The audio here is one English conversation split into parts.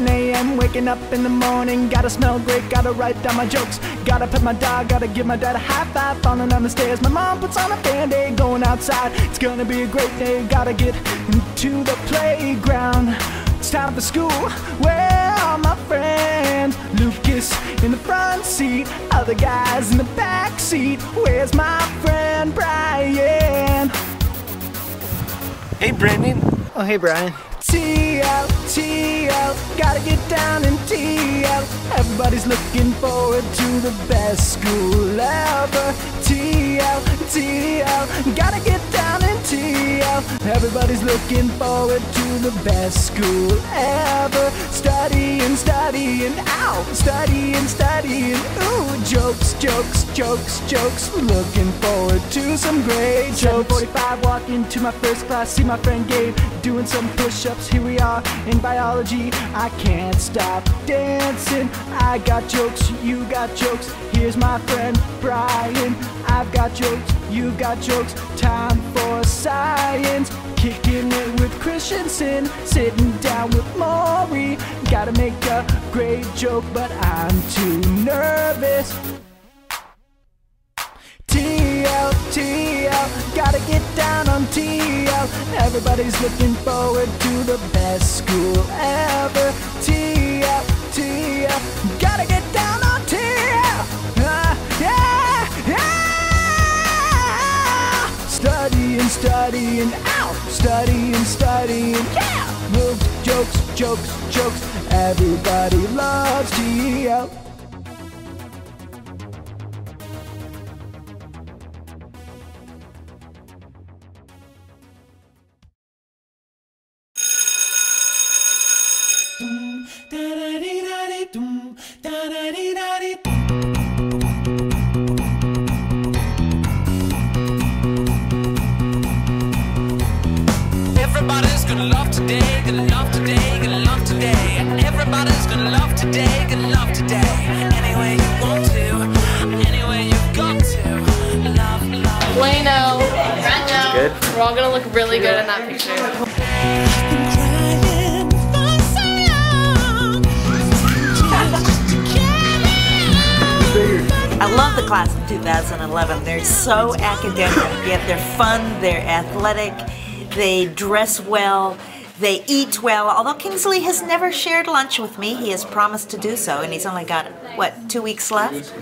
Waking up in the morning, gotta smell great, gotta write down my jokes. Gotta pet my dog, gotta give my dad a high five. Falling down the stairs, my mom puts on a band-aid. Going outside, it's gonna be a great day. Gotta get into the playground. It's time for school. Where are my friends? Lucas in the front seat, other guys in the back seat. Where's my friend Brian? Hey, Brandon. Oh, hey, Brian. TL, TL, gotta get down in TL. Everybody's looking forward to the best school ever. TL, TL, gotta get down in TL. Everybody's looking forward to the best school ever. Studying, studying, ow, studying, studying. Ooh, jokes, jokes, jokes, jokes. Looking forward to some great jokes. 45, walk into my first class, see my friend Gabe doing some push-ups. Here we are in biology. I can't stop dancing. I got jokes, you got jokes. Here's my friend Brian. Got jokes, you got jokes. Time for science. Kicking it with Christensen, sitting down with Maury. Gotta make a great joke, but I'm too nervous. TL, gotta get down on TL. Everybody's looking forward to the best school ever. TL, TL, gotta get studying, out, studying, studying, yeah. Jokes, jokes, jokes, jokes. Everybody loves TL. We're all gonna look really good in that picture. Crying for so long. I love the class of 2011. They're so academic, yet they're fun, they're athletic, they dress well, they eat well. Although Kingsley has never shared lunch with me, he has promised to do so, and he's only got, what, two weeks left?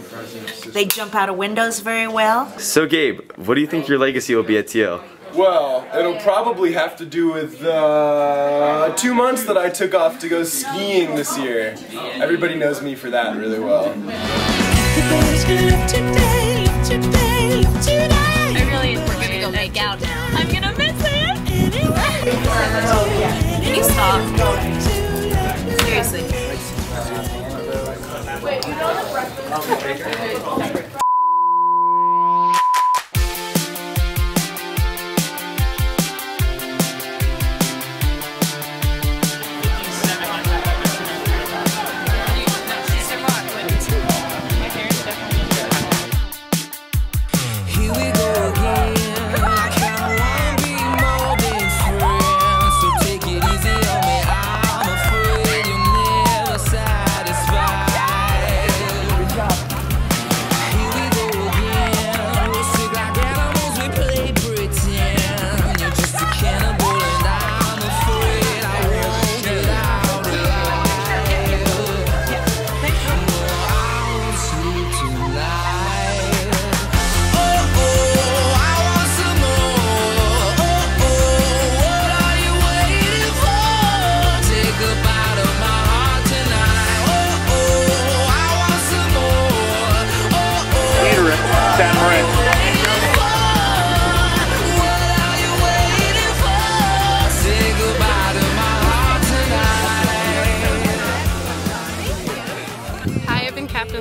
They jump out of windows very well. So, Gabe, what do you think your legacy will be at TL? Well, it'll probably have to do with uh, two months that I took off to go skiing this year. Everybody knows me for that really well. I really, we're gonna go make out. I'm gonna miss it. Can you stop? Seriously. Here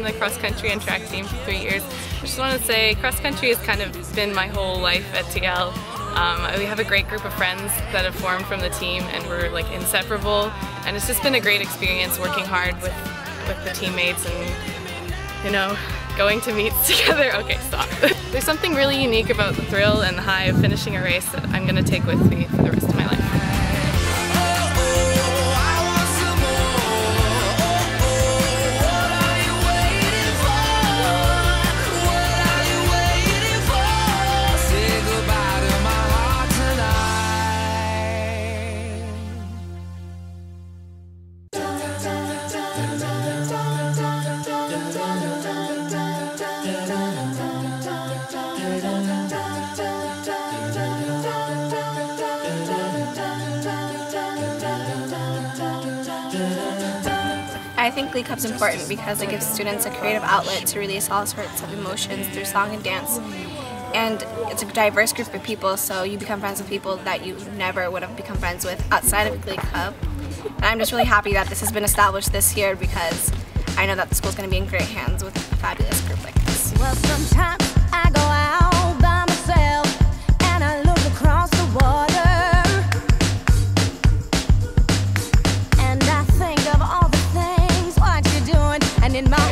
the cross country and track team for three years. I just want to say cross country has kind of been my whole life at TL. Um, we have a great group of friends that have formed from the team and we're like inseparable and it's just been a great experience working hard with, with the teammates and you know, going to meets together. Okay, stop. There's something really unique about the thrill and the high of finishing a race that I'm going to take with me for the rest of my life. I think Glee Club's important because it gives students a creative outlet to release all sorts of emotions through song and dance. And it's a diverse group of people, so you become friends with people that you never would have become friends with outside of Glee Club. And I'm just really happy that this has been established this year because I know that the school's going to be in great hands with a fabulous group like this. Well, in my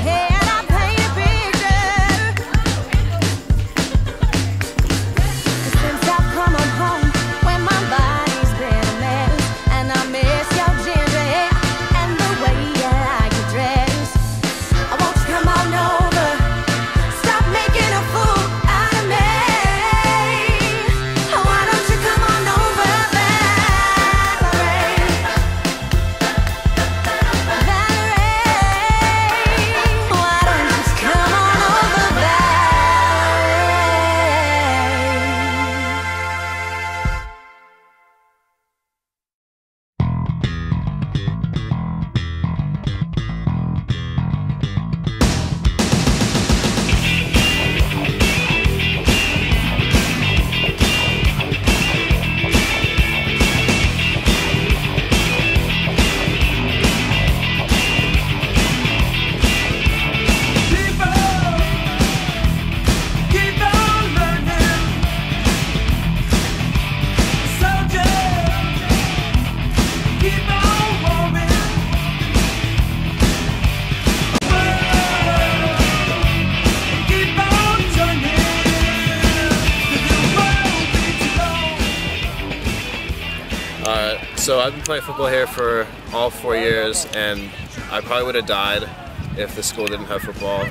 I've been playing football here for all four years, and I probably would have died if the school didn't have football.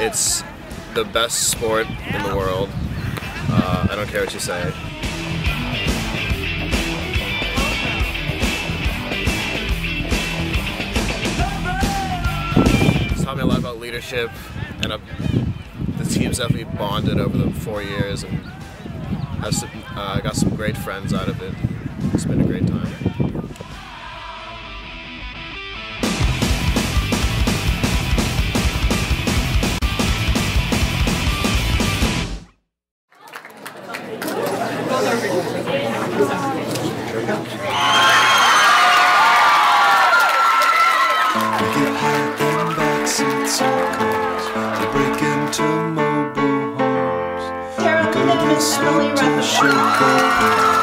It's the best sport in the world. Uh, I don't care what you say. It's taught me a lot about leadership, and uh, the team's definitely bonded over the four years, and I've uh, got some great friends out of it. It's been a great time. We get high in backseats of cars. We break into mobile homes. We go to shake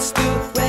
still